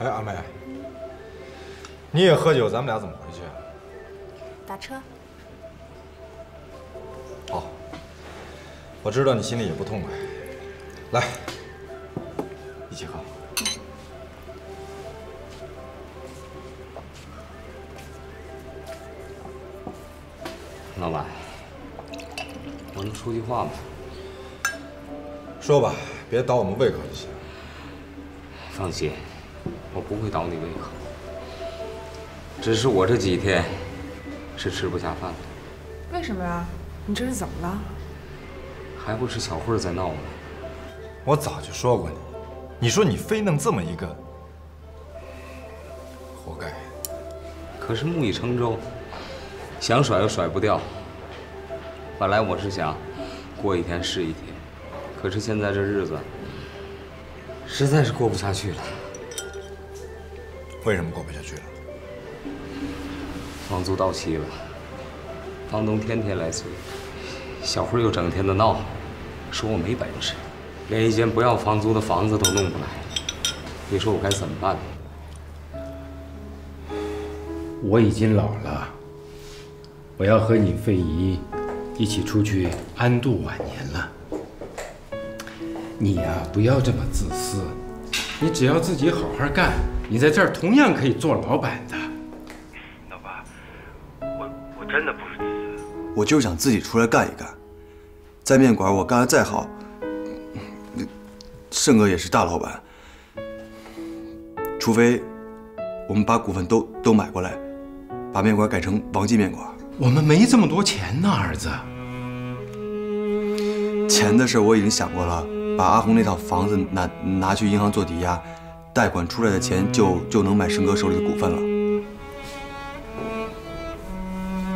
哎，阿梅，你也喝酒，咱们俩怎么回去啊？打车。好，我知道你心里也不痛快，来，一起喝。老板，我能说句话吗？说吧，别倒我们胃口就行。放心，我不会倒你胃口。只是我这几天是吃不下饭的。为什么呀？你这是怎么了？还不是小慧在闹吗？我早就说过你，你说你非弄这么一个，活该。可是木已成舟，想甩又甩不掉。本来我是想过一天是一天，可是现在这日子实在是过不下去了。为什么过不下去了？房租到期了，房东天天来催，小慧又整天的闹，说我没本事，连一间不要房租的房子都弄不来。你说我该怎么办？我已经老了，我要和你费姨一起出去安度晚年了。你呀，不要这么自私，你只要自己好好干，你在这儿同样可以做老板的。老爸，我我真的不是自私，我就是想自己出来干一干。在面馆我干的再好，那盛哥也是大老板，除非我们把股份都都买过来。把面馆改成王记面馆，我们没这么多钱呢，儿子。钱的事我已经想过了，把阿红那套房子拿拿去银行做抵押，贷款出来的钱就就能买盛哥手里的股份了。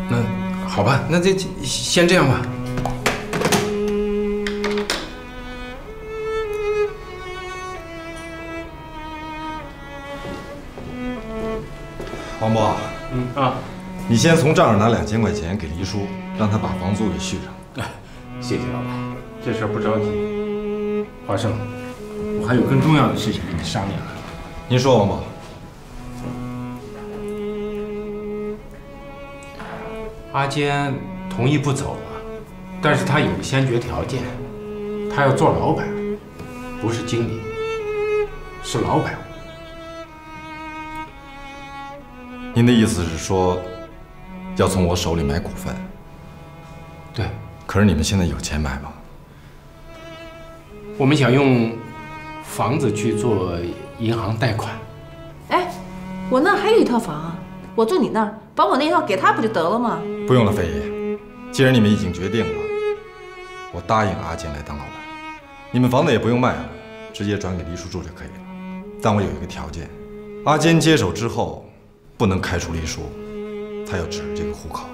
那好吧，那这先这样吧。王波。嗯啊，你先从账上拿两千块钱给黎叔，让他把房租给续上。哎，谢谢老板，这事儿不着急。华生，我还有更重要的事情跟你商量。您说，王宝。阿坚同意不走了，但是他有个先决条件，他要做老板，不是经理，是老板。您的意思是说，要从我手里买股份？对。可是你们现在有钱买吗？我们想用房子去做银行贷款。哎，我那还有一套房啊，我住你那儿，把我那套给他不就得了吗？不用了，飞姨。既然你们已经决定了，我答应阿坚来当老板，你们房子也不用卖了，直接转给黎叔住就可以了。但我有一个条件，阿坚接手之后。不能开除黎叔，他要指着这个户口。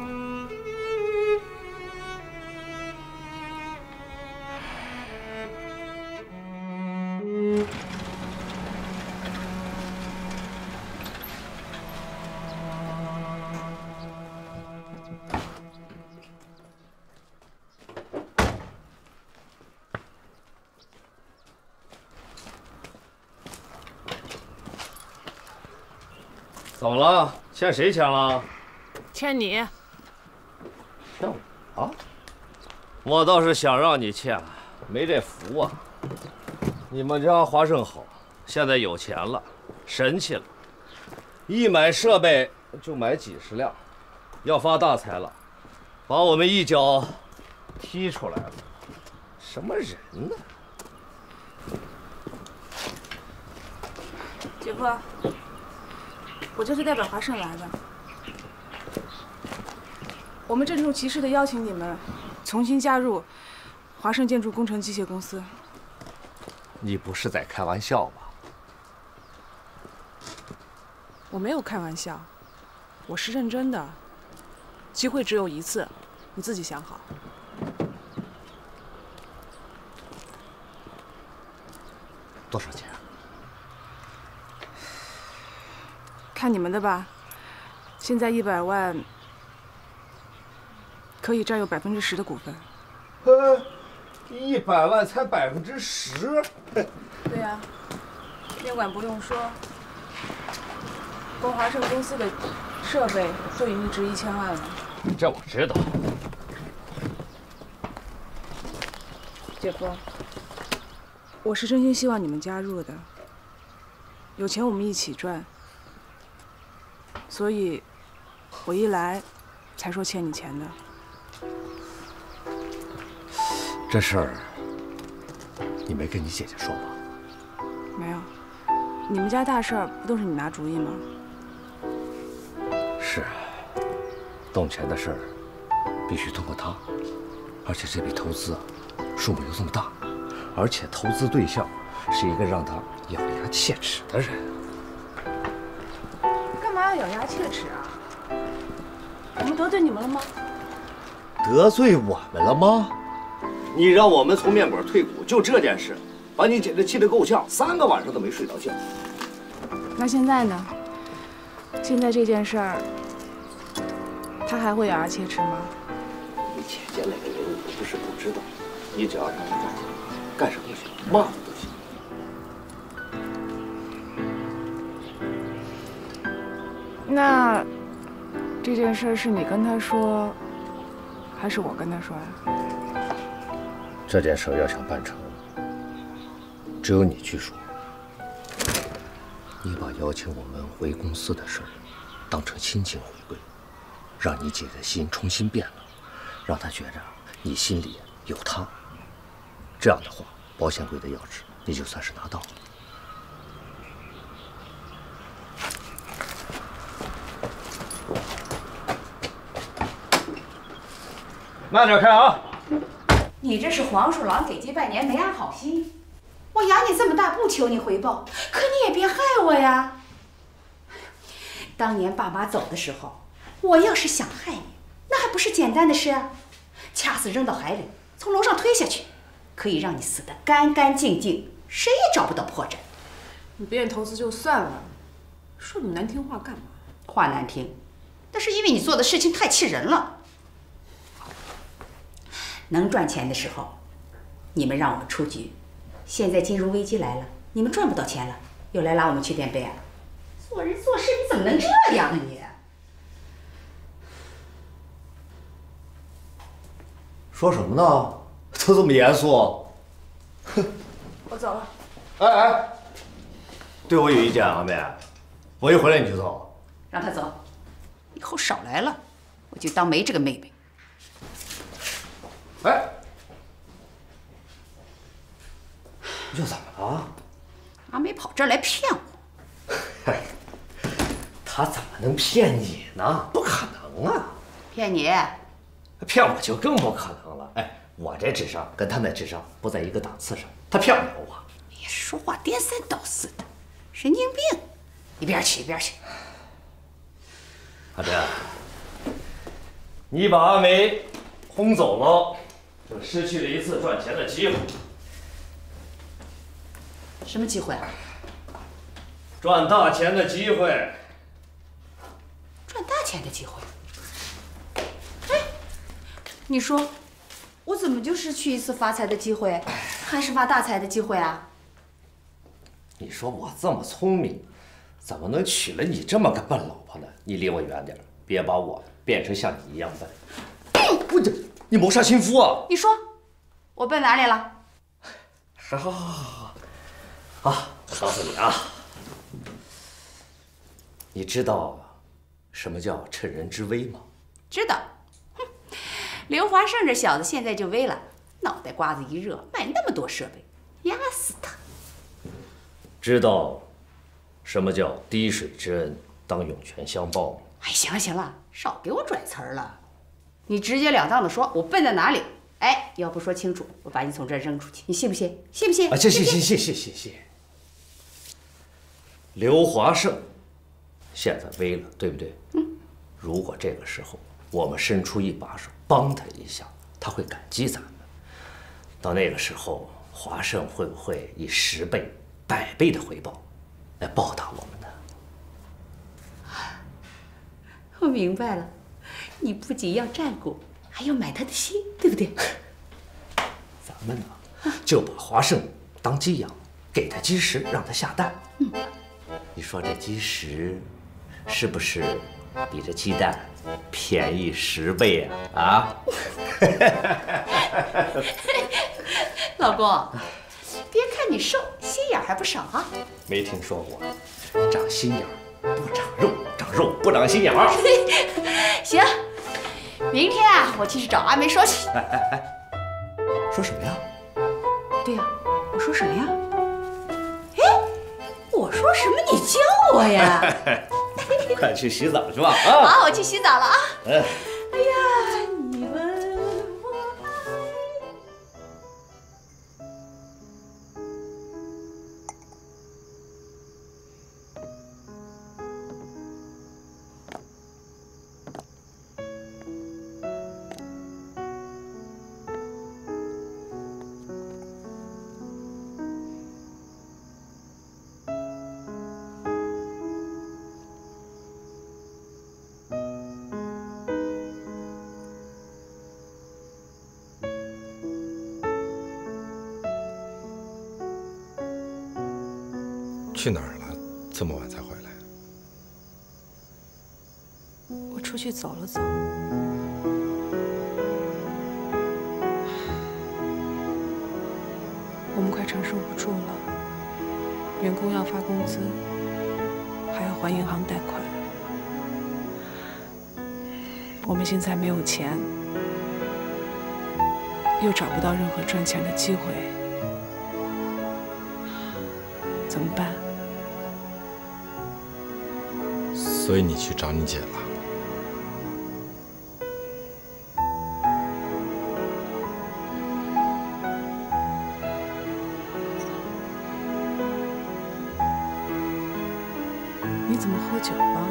欠谁钱了？欠你。欠我啊？我倒是想让你欠，没这福啊。你们家华生好，现在有钱了，神气了，一买设备就买几十辆，要发大财了，把我们一脚踢出来了。什么人呢？姐夫。我就是代表华盛来的。我们郑重其事的邀请你们重新加入华盛建筑工程机械公司。你不是在开玩笑吧？我没有开玩笑，我是认真的。机会只有一次，你自己想好。多少钱？看你们的吧，现在一百万可以占有百分之十的股份。呵，一百万才百分之十？对呀，面馆不用说，光华盛公司的设备就已经值一千万了。这我知道。姐夫，我是真心希望你们加入的。有钱我们一起赚，所以，我一来，才说欠你钱的。这事儿，你没跟你姐姐说吗？没有。你们家大事儿不都是你拿主意吗？是啊，动钱的事儿必须通过他，而且这笔投资啊，数目又这么大，而且投资对象是一个让他咬牙切齿的人。咬牙切齿啊？我们得罪你们了吗？得罪我们了吗？你让我们从面馆退股，就这件事，把你姐姐气得够呛，三个晚上都没睡着觉。那现在呢？现在这件事儿，他还会咬牙切齿吗？你姐姐那个人，我不是不知道。你只要让他干，干什么都行，骂那这件事是你跟他说，还是我跟他说呀？这件事要想办成，只有你去说。你把邀请我们回公司的事儿当成亲情回归，让你姐的心重新变了，让她觉着你心里有她。这样的话，保险柜的钥匙你就算是拿到了。慢点开啊！你这是黄鼠狼给鸡拜年，没安好心。我养你这么大，不求你回报，可你也别害我呀！当年爸妈走的时候，我要是想害你，那还不是简单的事啊？掐死扔到海里，从楼上推下去，可以让你死得干干净净，谁也找不到破绽。你不愿意投资就算了，说那么难听话干嘛？话难听，那是因为你做的事情太气人了。能赚钱的时候，你们让我们出局。现在金融危机来了，你们赚不到钱了，又来拉我们去垫背啊！做人做事你怎么能这样呢？你说什么呢？都这么严肃？哼！我走了。哎哎，对我有意见啊，阿妹？我一回来你就走？让他走，以后少来了，我就当没这个妹妹。哎。又怎么了？阿梅跑这儿来骗我。他怎么能骗你呢？不可能啊！骗你？骗我就更不可能了。哎，我这智商跟他那智商不在一个档次上，他骗不了我。你说话颠三倒四的，神经病！一边去一边去。阿珍，你把阿梅轰走了，就失去了一次赚钱的机会。什么机会？啊赚大钱的机会。赚大钱的机会？哎，你说，我怎么就失去一次发财的机会，还是发大财的机会啊？你说我这么聪明，怎么能娶了你这么个笨老婆呢？你离我远点，别把我变成像你一样笨。我这，你谋杀亲夫啊？你说，我笨哪里了？好好好好好。啊，告诉你啊，你知道什么叫趁人之危吗？知道。哼，刘华胜这小子现在就危了，脑袋瓜子一热，买那么多设备，压死他。知道什么叫滴水之恩当涌泉相报吗？哎，行了行了，少给我拽词儿了。你直截了当的说，我笨在哪里？哎，要不说清楚，我把你从这儿扔出去，你信不信？信不信？啊，行行行行行行行。刘华胜现在危了，对不对？嗯。如果这个时候我们伸出一把手帮他一下，他会感激咱们。到那个时候，华胜会不会以十倍、百倍的回报来报答我们呢？我明白了，你不仅要占股，还要买他的心，对不对？咱们呢，就把华盛当鸡养，给他鸡食，让他下蛋。嗯。你说这鸡食是不是比这鸡蛋便宜十倍啊？啊？老公，别看你瘦，心眼还不少啊。没听说过，长心眼不长肉，长肉不长心眼儿。行，明天啊，我去找阿梅说去。哎哎哎，说什么呀？对呀，我说什么呀？哎，我说什么？你教我呀？快去洗澡去吧！啊，好，我去洗澡了啊。哎，去哪儿了？这么晚才回来？我出去走了走，我们快承受不住了，员工要发工资，还要还银行贷款，我们现在没有钱，又找不到任何赚钱的机会，所以你去找你姐了？你怎么喝酒了？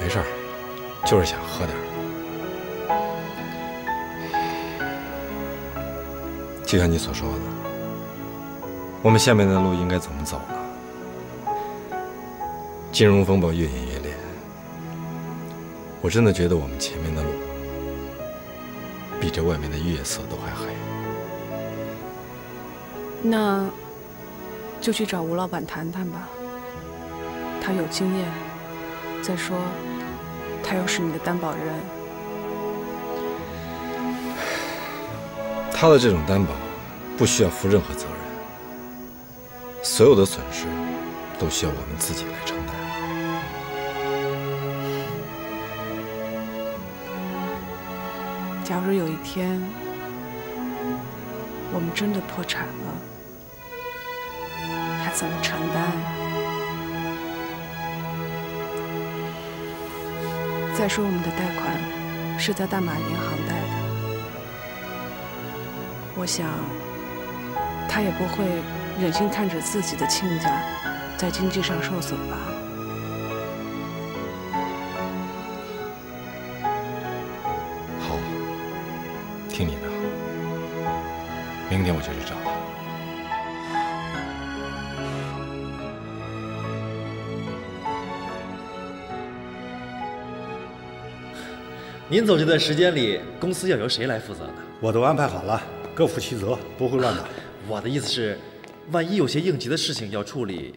没事儿，就是想喝点儿。就像你所说的，我们下面的路应该怎么走呢？金融风暴越演越烈，我真的觉得我们前面的路比这外面的月色都还黑。那就去找吴老板谈谈吧，他有经验。再说，他又是你的担保人。他的这种担保不需要负任何责任，所有的损失都需要我们自己来承担。假如有一天我们真的破产了，他怎么承担？再说我们的贷款是在大马银行贷的，我想他也不会忍心看着自己的亲家在经济上受损吧。天我就去找他。您走这段时间里，公司要由谁来负责呢？我都安排好了，各负其责，不会乱的。我的意思是，万一有些应急的事情要处理，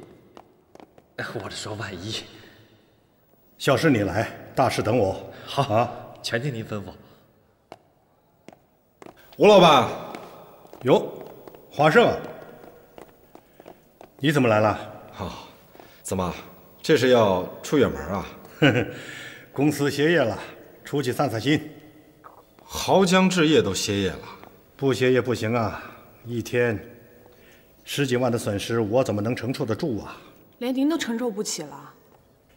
我是说万一。小事你来，大事等我。好啊，全听您吩咐。吴老板，哟，华盛，你怎么来了？好，怎么，这是要出远门啊？公司歇业了，出去散散心。濠江置业都歇业了，不歇业不行啊！一天十几万的损失，我怎么能承受得住啊？连您都承受不起了。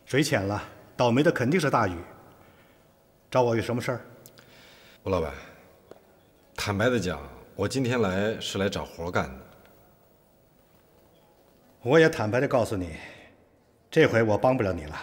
水浅了，倒霉的肯定是大禹。找我有什么事儿？吴老板，坦白的讲，我今天来是来找活干的。我也坦白的告诉你，这回我帮不了你了。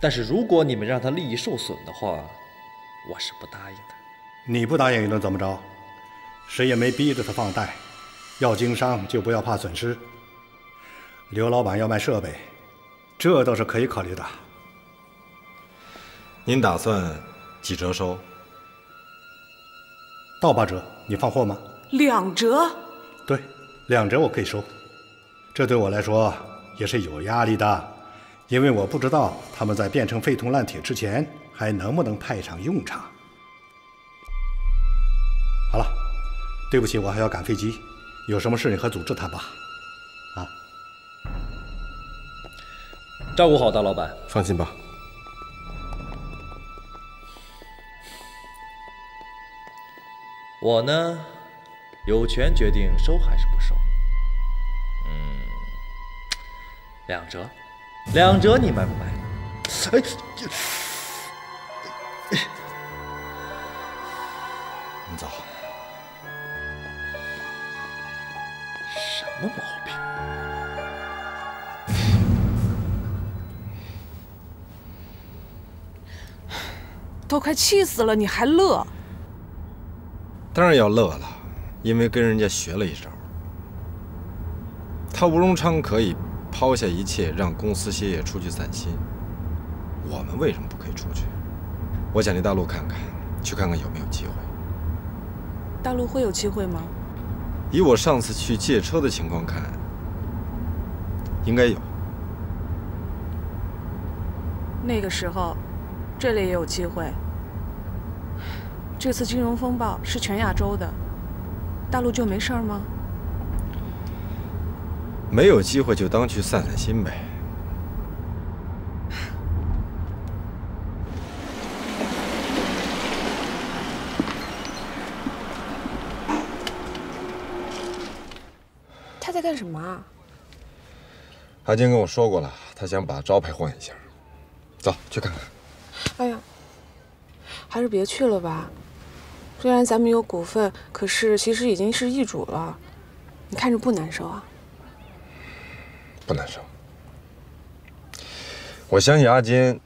但是如果你们让他利益受损的话，我是不答应的。你不答应又能怎么着？谁也没逼着他放贷，要经商就不要怕损失。刘老板要卖设备，这倒是可以考虑的。您打算几折收？到八折，你放货吗？两折？对，两折我可以收。这对我来说也是有压力的，因为我不知道他们在变成废铜烂铁之前还能不能派上用场。好了，对不起，我还要赶飞机，有什么事你和组织谈吧。啊，照顾好大老板，放心吧。我呢，有权决定收还是不收。嗯，两折，两折，你卖不卖？哎，你走。什么毛病？都快气死了，你还乐？当然要乐了，因为跟人家学了一招。他吴荣昌可以抛下一切，让公司歇业出去散心。我们为什么不可以出去？我想去大陆看看，去看看有没有机会。大陆会有机会吗？以我上次去借车的情况看，应该有。那个时候，这里也有机会。这次金融风暴是全亚洲的，大陆就没事儿吗？没有机会就当去散散心呗。他在干什么啊？阿金跟我说过了，他想把招牌换一下。走，去看看。哎呀，还是别去了吧。虽然咱们有股份，可是其实已经是易主了，你看着不难受啊？不难受。我相信阿金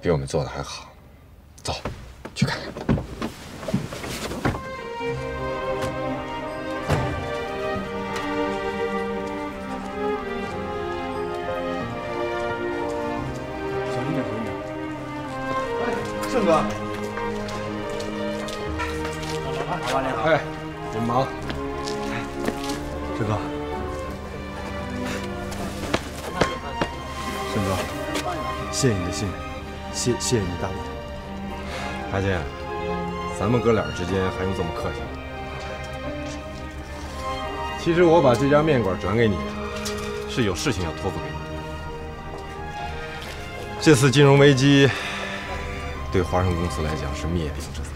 比我们做的还好。走，去看看。小心点，小心点。哎，胜哥。谢谢你的信任，谢谢谢你大度。阿金，咱们哥俩之间还用这么客气吗？其实我把这家面馆转给你啊，是有事情要托付给你。这次金融危机对华盛公司来讲是灭顶之灾，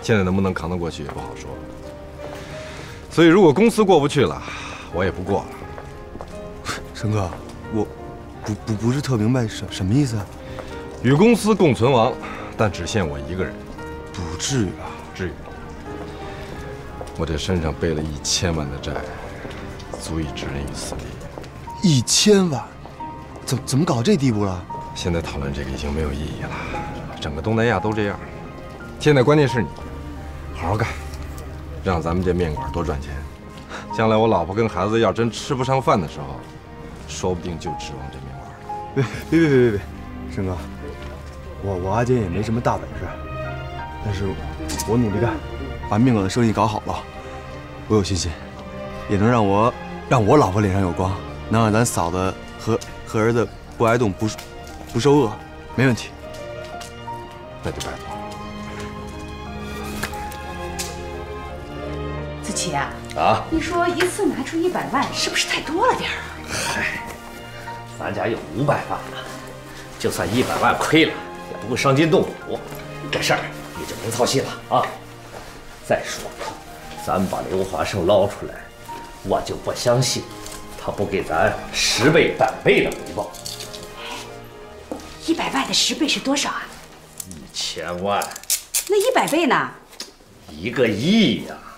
现在能不能扛得过去也不好说。所以，如果公司过不去了，我也不过了。陈哥，我不不不是特明白什什么意思啊？与公司共存亡，但只限我一个人。不至于吧？至于。我这身上背了一千万的债，足以置人于死地。一千万，怎怎么搞到这地步了？现在讨论这个已经没有意义了，整个东南亚都这样。现在关键是你，好好干。让咱们这面馆多赚钱，将来我老婆跟孩子要真吃不上饭的时候，说不定就指望这。别别别别别别，申哥，我我阿坚也没什么大本事，但是我努力干，把面馆的生意搞好了，我有信心，也能让我让我老婆脸上有光，能让咱嫂子和和儿子不挨冻不不受饿，没问题。那就拜托。子琪啊，啊，你说一次拿出一百万，是不是太多了点儿？嗨，咱家有五百万呢，就算一百万亏了，也不会伤筋动骨。这事儿你就甭操心了啊。再说了，咱把刘华胜捞出来，我就不相信他不给咱十倍、百倍的回报。一百万的十倍是多少啊？一千万，那一百倍呢？一个亿呀！哎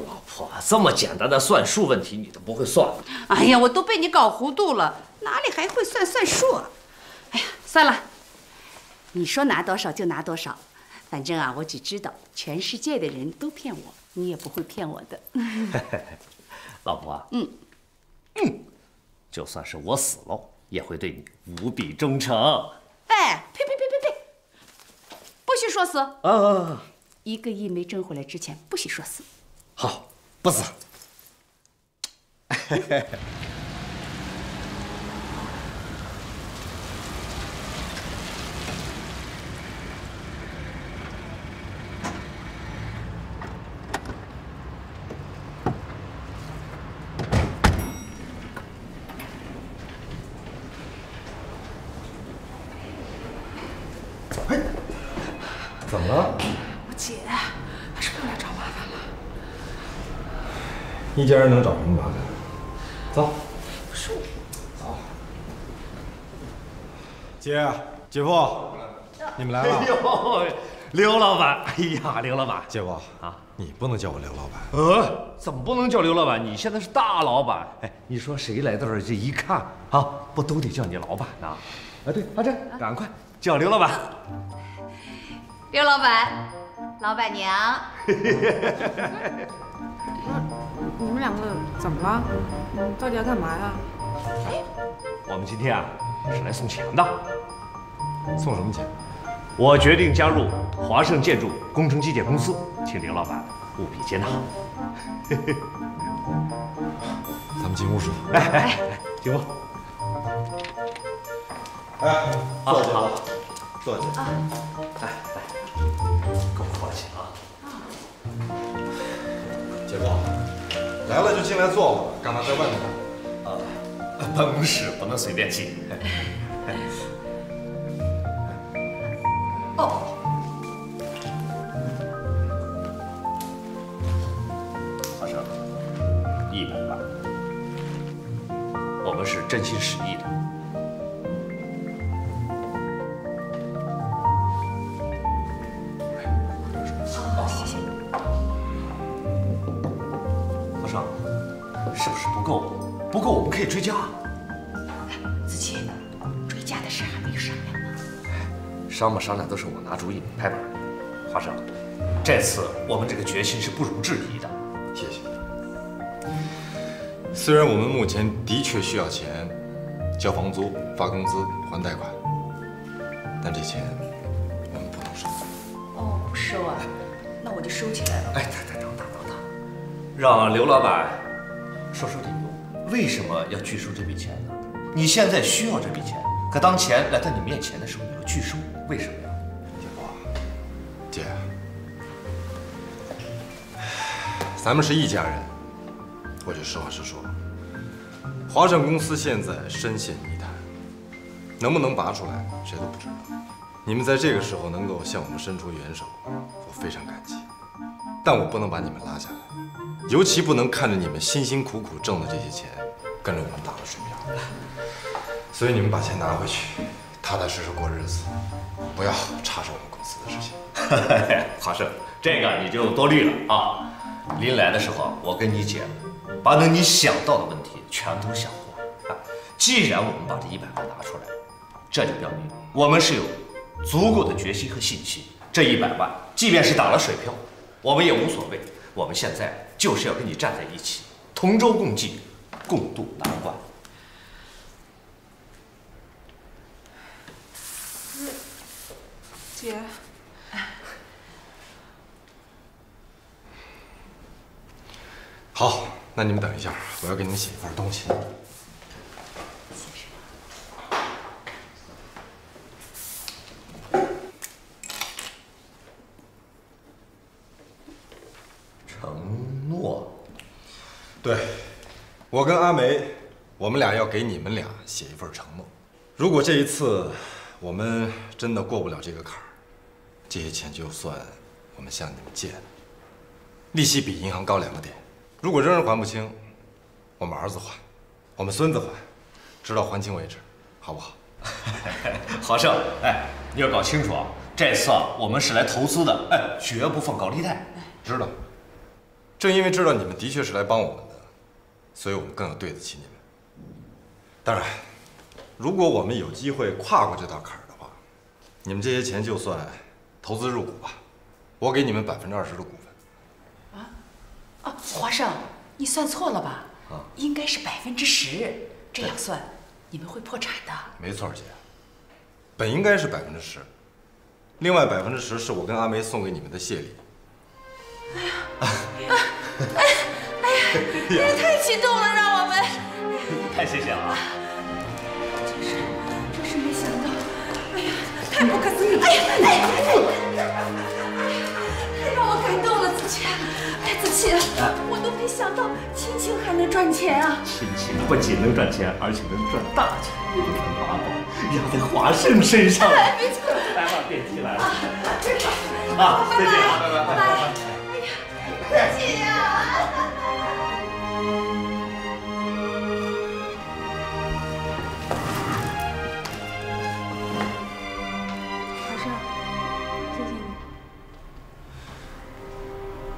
老婆，这么简单的算术问题你都不会算？哎呀，我都被你搞糊涂了，哪里还会算算数？哎呀，算了，你说拿多少就拿多少，反正啊，我只知道全世界的人都骗我，你也不会骗我的。老婆啊，嗯嗯，就算是我死了，也会对你无比忠诚。哎，呸呸呸呸呸！不许说死！啊，一个亿没挣回来之前，不许说死。好，不死。怎么了？我姐，她是不是又来找麻烦了？一家人能找什么麻烦？走，不是我，走。姐、姐夫，你们来了。哎呦，刘老板！哎呀，刘老板，姐夫啊，你不能叫我刘老板。呃，怎么不能叫刘老板？你现在是大老板。哎，你说谁来到这儿这一看啊，不都得叫你老板呐？啊，对，阿珍，赶快叫刘老板。刘老板，老板娘，你们两个怎么了？到底要干嘛呀？我们今天啊是来送钱的。送什么钱？我决定加入华盛建筑工程机械公司，请刘老板务必接纳。咱们进屋说。哎哎哎，姐夫，哎，坐姐夫，坐姐。来来了就进来坐嘛，干嘛在外面等？啊，办公室不能随便进。商不商量都是我拿主意，拍板。华生，这次我们这个决心是不容置疑的。谢谢。虽然我们目前的确需要钱，交房租、发工资、还贷款，但这钱我们不能收。哦，不收啊，那我就收起来了。哎，等等等等等等，让刘老板说说理由，为什么要拒收这笔钱呢？你现在需要这笔钱，可当钱来到你面前的时候，你又拒收，为什么呀？姐，咱们是一家人，我就实话实说。华盛公司现在深陷泥潭，能不能拔出来，谁都不知道。你们在这个时候能够向我们伸出援手，我非常感激。但我不能把你们拉下来，尤其不能看着你们辛辛苦苦挣的这些钱跟着我们打了水漂。所以你们把钱拿回去，踏踏实实过日子，不要插手我们公司的事情。华生，这个你就多虑了啊！临来的时候，我跟你姐把能你想到的问题全都想过。啊，既然我们把这一百万拿出来，这就表明我们是有足够的决心和信心。这一百万，即便是打了水漂，我们也无所谓。我们现在就是要跟你站在一起，同舟共济，共度难关。姐，好，那你们等一下，我要给你们写一份东西。承诺，对，我跟阿梅，我们俩要给你们俩写一份承诺。如果这一次我们真的过不了这个坎儿，这些钱就算我们向你们借的，利息比银行高两个点。如果仍然还不清，我们儿子还，我们孙子还，直到还清为止，好不好？华生，哎，你要搞清楚啊，这次啊，我们是来投资的，哎，绝不放高利贷。知道。正因为知道你们的确是来帮我们的，所以我们更要对得起你们。当然，如果我们有机会跨过这道坎儿的话，你们这些钱就算投资入股吧，我给你们百分之二十的股份。啊啊，华生，你算错了吧？啊应该是百分之十。这样算，你们会破产的。没错，姐，本应该是百分之十，另外百分之十是我跟阿梅送给你们的谢礼。哎呀，太激动了，让我们太谢谢了啊！不可思议！哎呀，哎呀，哎呀，太让我感动了，子琪，哎，子琪，我都没想到亲情还能赚钱啊！亲情不仅能赚钱，而且能赚大钱。你看八宝压在华生身上。哎，没错，来吧，电梯来了。啊，再见啊，拜拜拜拜。哎呀，子琪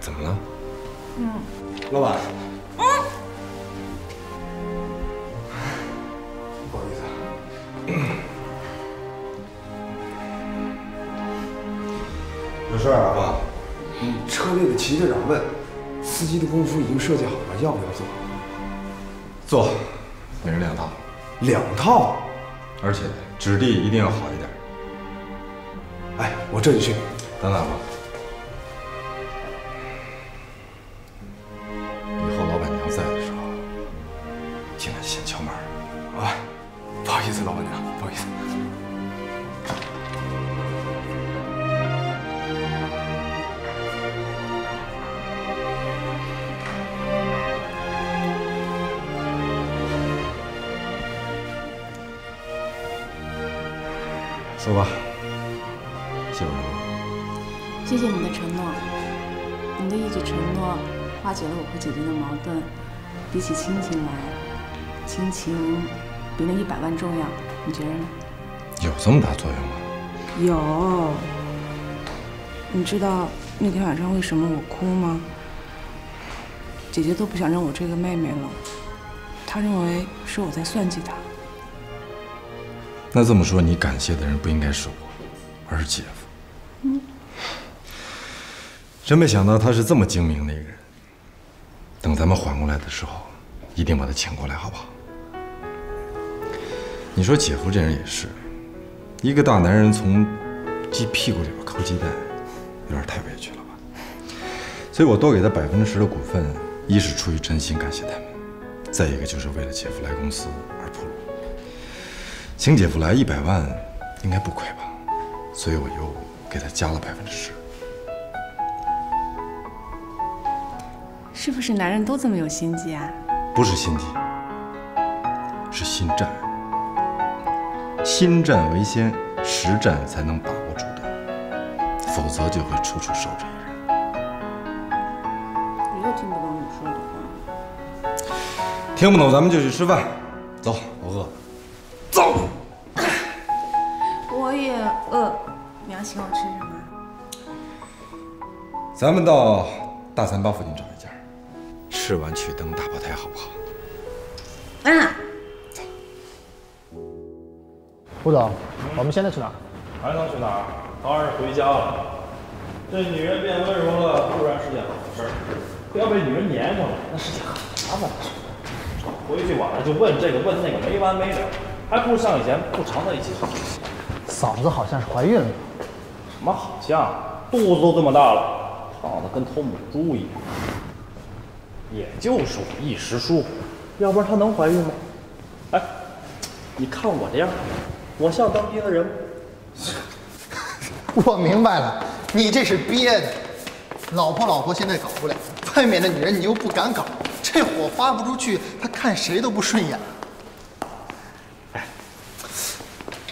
怎么了？嗯，老板，嗯不好意思，有事儿啊，爸？嗯，车内的齐队长问，司机的功夫已经设计好了，要不要做？做，每人两套，两套？而且质地一定要好一点。哎，我这就去。等等吧，说吧，谢我什么？谢谢你的承诺，你的一句承诺化解了我和姐姐的矛盾。比起亲情来，亲情比那一百万重要，你觉得呢？有这么大作用吗？有。你知道那天晚上为什么我哭吗？姐姐都不想认我这个妹妹了，她认为是我在算计她。那这么说，你感谢的人不应该是我，而是姐夫。嗯，真没想到他是这么精明的一个人。等咱们缓过来的时候，一定把他请过来，好不好？你说姐夫这人也是，一个大男人从鸡屁股里边抠鸡蛋，有点太委屈了吧？所以我多给他百分之十的股份，一是出于真心感谢他们，再一个就是为了姐夫来公司请姐夫来一百万，应该不亏吧？所以我又给他加了百分之十。是不是男人都这么有心机啊？不是心机，是心战。心战为先，实战才能把握主动，否则就会处处受制于人。我又听不懂你说的话。听不懂，咱们就去吃饭。走，我饿了。饿，你要请我吃什么？咱们到大三巴附近找一家，吃完去登大炮台，好不好？啊！胡总，我们现在去哪儿？还能去哪儿？当然是回家了。这女人变温柔了，固然是件好事，不要被女人黏上了，那是件很麻烦的事。回去晚上就问这个问那个，没完没了，还不如像以前不常在一起好。嫂子好像是怀孕了。什么好像？肚子都这么大了，胖的跟头母猪一样。也就是我一时疏忽，要不然她能怀孕吗？哎，你看我这样，我像当爹的人吗？我明白了，你这是憋的。老婆老婆现在搞不了，外面的女人你又不敢搞，这火发不出去，她看谁都不顺眼。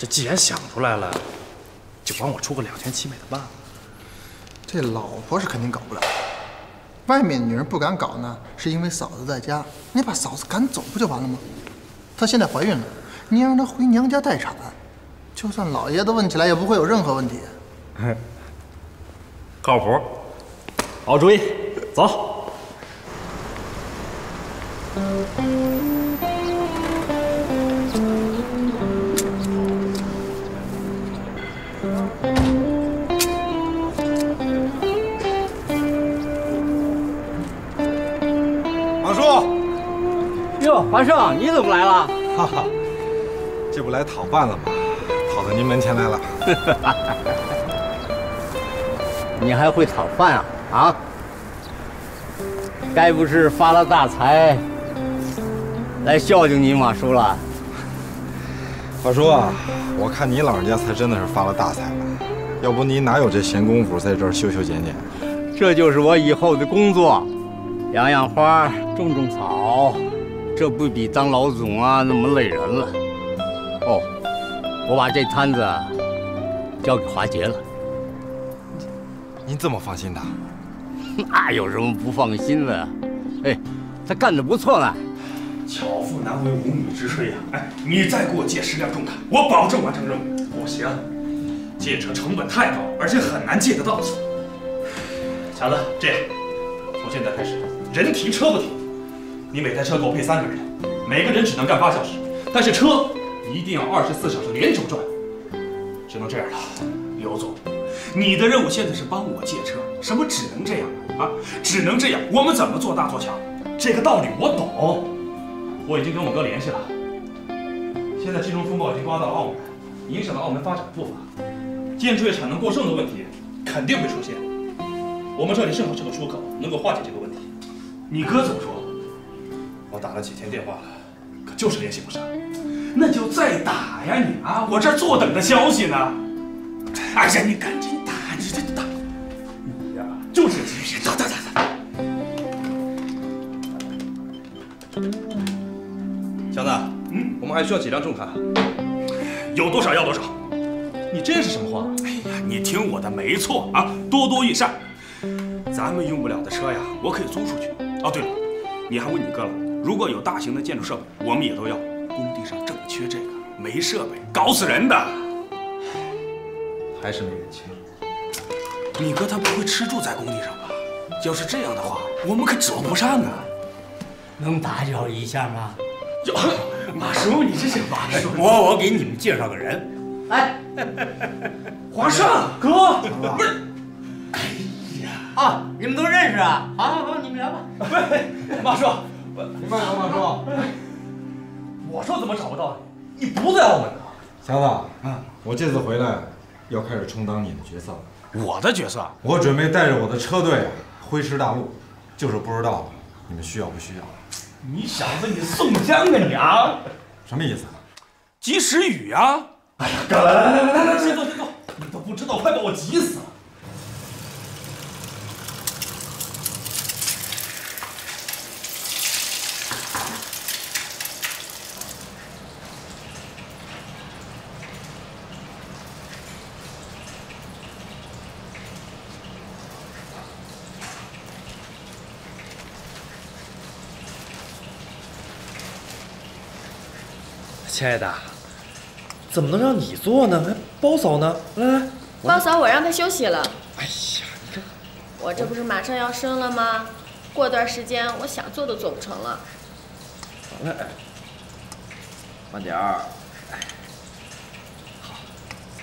这既然想出来了，就帮我出个两全其美的办法。这老婆是肯定搞不了，外面女人不敢搞呢，是因为嫂子在家，你把嫂子赶走不就完了吗？她现在怀孕了，你让她回娘家待产，就算老爷子问起来也不会有任何问题。靠谱，好主意，走。胜，你怎么来了？哈哈，这不来讨饭了吗？讨到您门前来了。你还会讨饭啊？啊？该不是发了大财来孝敬你马叔了？马叔啊，我看你老人家才真的是发了大财了，要不您哪有这闲工夫在这儿修修剪剪？这就是我以后的工作，养养花，种种草，这不比当老总啊那么累人了。哦，我把这摊子交给华杰了。您这么放心的？那有什么不放心的？哎，他干得不错呢。巧妇难为无米之炊呀！哎，你再给我借十辆重卡，我保证完成任务。不行，借车成本太高，而且很难借得到。强子，这样，从现在开始，人停车不停。你每台车给我配三个人，每个人只能干八小时，但是车一定要二十四小时连轴转。只能这样了，刘总，你的任务现在是帮我借车，什么只能这样啊？只能这样，我们怎么做大做强？这个道理我懂。我已经跟我哥联系了，现在金融风暴已经刮到了澳门，影响了澳门发展的步伐，建筑业产能过剩的问题肯定会出现。我们这里正好是个出口，能够化解这个问题。你哥怎么说？我打了几天电话了，可就是联系不上。那就再打呀你啊！我这儿坐等着消息呢。哎呀，你赶紧打，你这打，你呀就是打打打打。强子，嗯，我们还需要几辆重卡？有多少要多少。你这是什么话？哎呀，你听我的，没错啊，多多益善。咱们用不了的车呀，我可以租出去。哦，对了，你还问你哥了，如果有大型的建筑设备，我们也都要。工地上正缺这个，没设备搞死人的。还是没人情。你哥他不会吃住在工地上吧？要是这样的话，我们可指望不上啊。能打搅一下吗？哟，马叔，你这是马叔？我我给你们介绍个人。哎，华胜哥，不是。哎呀，啊，你们都认识啊？好，好，好，你们聊吧。喂，马叔，你慢点，马叔。我说怎么找不到你？你不在澳门呢。强子，啊，我这次回来要开始充当你的角色了。我的角色？我准备带着我的车队挥师大陆，就是不知道你们需要不需要。你小子，你宋江啊你啊？什么意思？及时雨啊！哎呀，哥，来来来来来来，先坐先坐。你都不知道，快把我急死了。亲爱的，怎么能让你做呢？还包嫂呢？来来，包嫂我让她休息了。哎呀，你看我这不是马上要生了吗？过段时间我想做都做不成了。来，慢点儿。哎，好，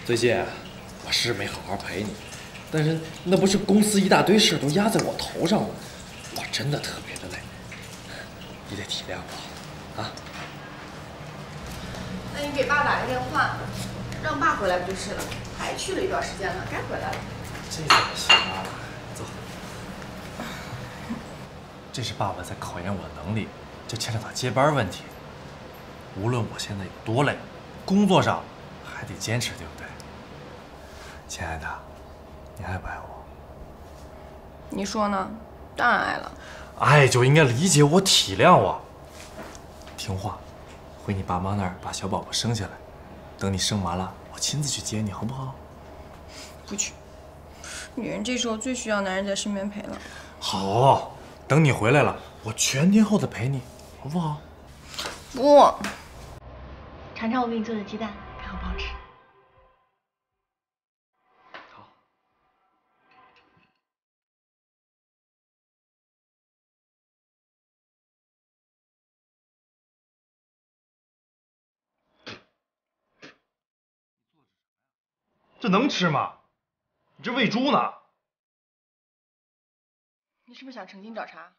最近啊我是没好好陪你，但是那不是公司一大堆事都压在我头上吗？我真的特别的累，你得体谅我啊。那你给爸打个电话，让爸回来不就是了？还去了一段时间了，该回来了。这怎么行啊？走。这是爸爸在考验我的能力，这牵扯到接班问题。无论我现在有多累，工作上还得坚持，对不对？亲爱的，你爱不爱我？你说呢？当然爱了。爱就应该理解我、体谅我，听话。回你爸妈那儿把小宝宝生下来，等你生完了，我亲自去接你，好不好？不去。女人这时候最需要男人在身边陪了。好，等你回来了，我全天候的陪你，好不好？不。尝尝我给你做的鸡蛋，看好不好吃。这能吃吗？你这喂猪呢？你是不是想成心找茬？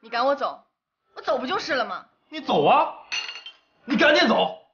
你赶我走，我走不就是了吗？你走啊！你赶紧走！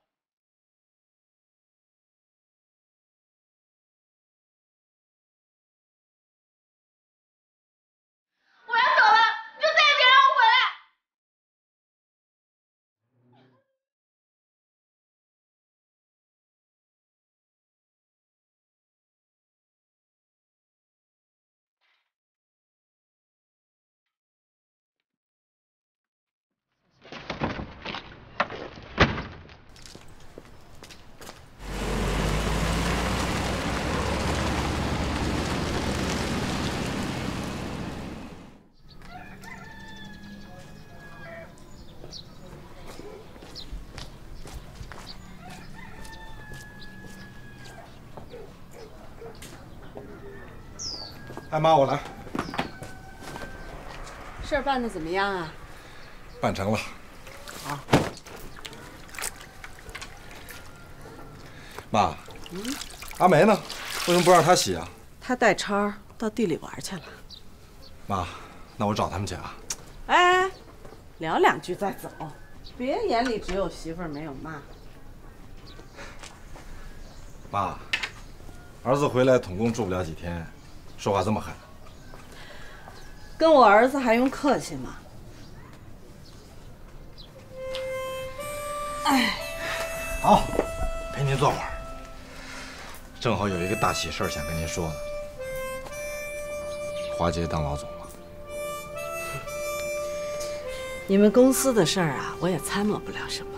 哎妈，我来，事儿办的怎么样啊？办成了。好。妈，嗯阿梅呢？为什么不让她洗啊？她带超到地里玩去了。妈，那我找他们去啊。哎，聊两句再走，别眼里只有媳妇儿没有妈。妈，儿子回来统共住不了几天，说话这么狠。跟我儿子还用客气吗？哎，好，陪您坐会儿。正好有一个大喜事儿想跟您说呢。华杰当老总了。你们公司的事儿啊，我也参谋不了什么。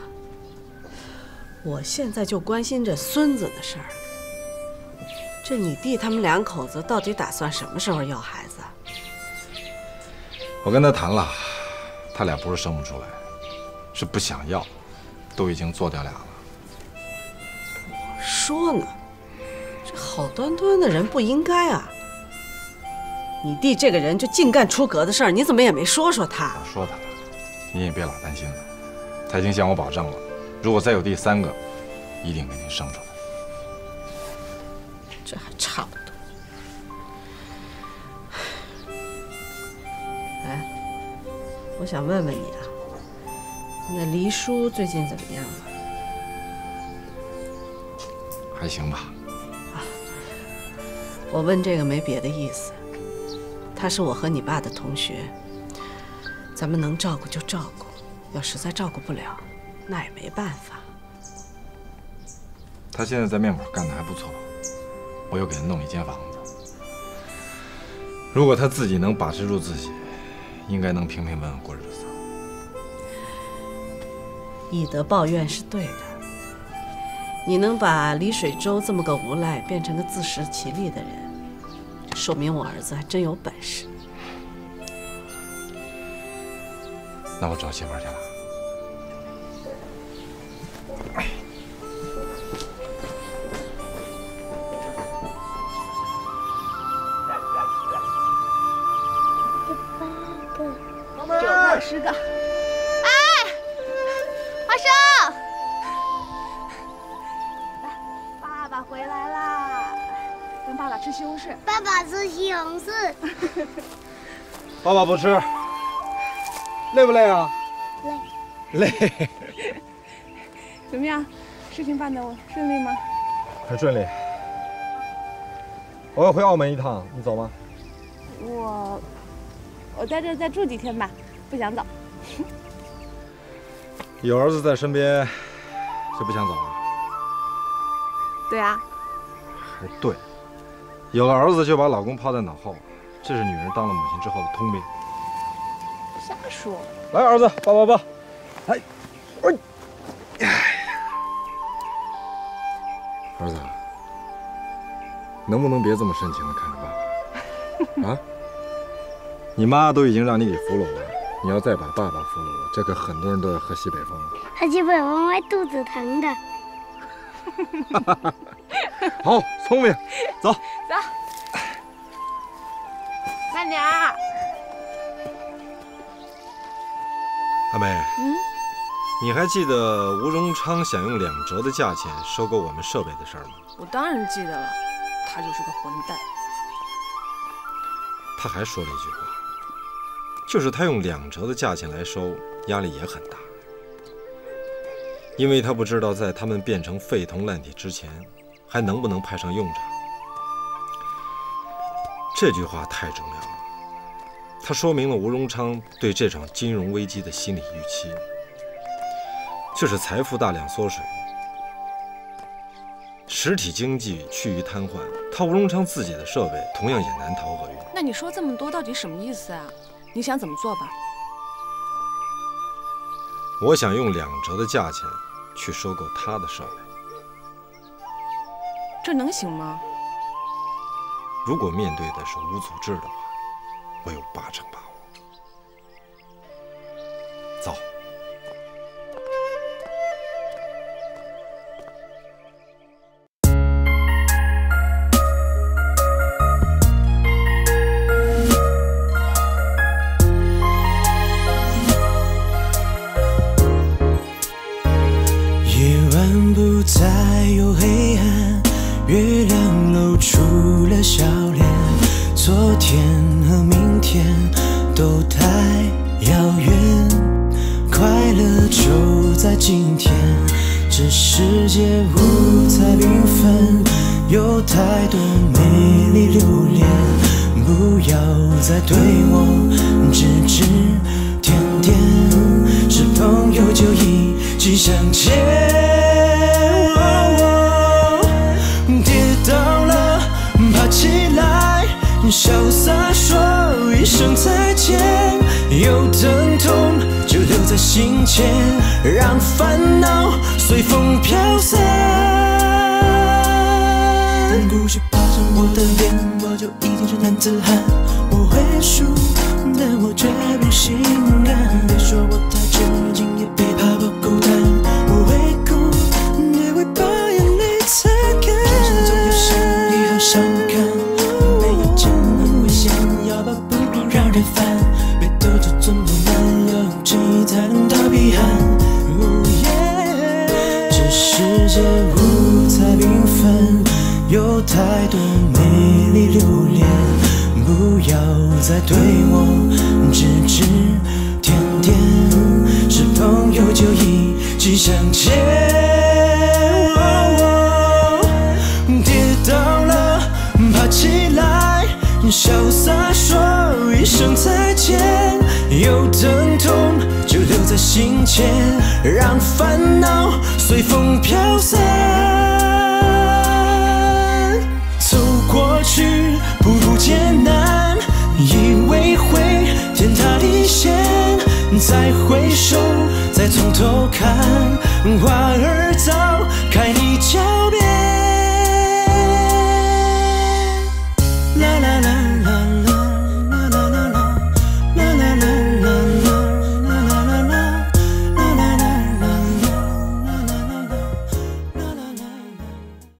我现在就关心这孙子的事儿。这你弟他们两口子到底打算什么时候要孩子？我跟他谈了，他俩不是生不出来，是不想要，都已经做掉俩了。我说呢，这好端端的人不应该啊！你弟这个人就净干出格的事儿，你怎么也没说说他？我说他了，你也别老担心了。他已经向我保证了，如果再有第三个，一定给您生出来。这还差不多。哎，我想问问你啊，那黎叔最近怎么样了？还行吧。啊我问这个没别的意思，他是我和你爸的同学，咱们能照顾就照顾，要实在照顾不了，那也没办法。他现在在面馆干的还不错，我又给他弄一间房子。如果他自己能把持住自己，应该能平平稳稳过日子。以德报怨是对的。你能把李水洲这么个无赖变成个自食其力的人，说明我儿子还真有本事。那我找媳妇儿去了。爸爸不吃，累不累啊？累。累，怎么样？事情办得顺利吗？很顺利。我要回澳门一趟，你走吗？我我在这儿再住几天吧，不想走。有儿子在身边，就不想走了。对啊，还对，有了儿子就把老公抛在脑后，这是女人当了母亲之后的通病。瞎说。来，儿子，抱抱抱。哎，我，儿子，能不能别这么深情的看着爸爸？啊？你妈都已经让你给俘虏了，你要再把爸爸俘虏，这可很多人都要喝西北风了。喝西北风会肚子疼的。好，聪明，走。走，慢点。阿梅，嗯，你还记得吴荣昌想用两折的价钱收购我们设备的事儿吗？我当然记得了，他就是个混蛋。他还说了一句话，就是他用两折的价钱来收，压力也很大，因为他不知道在他们变成废铜烂铁之前，还能不能派上用场。这句话太重要了。它说明了吴荣昌对这场金融危机的心理预期，就是财富大量缩水，实体经济趋于瘫痪，他吴荣昌自己的设备同样也难逃厄运。那你说这么多到底什么意思啊？你想怎么做吧？我想用两折的价钱去收购他的设备，这能行吗？如果面对的是无组织的话。我有八成吧。别说。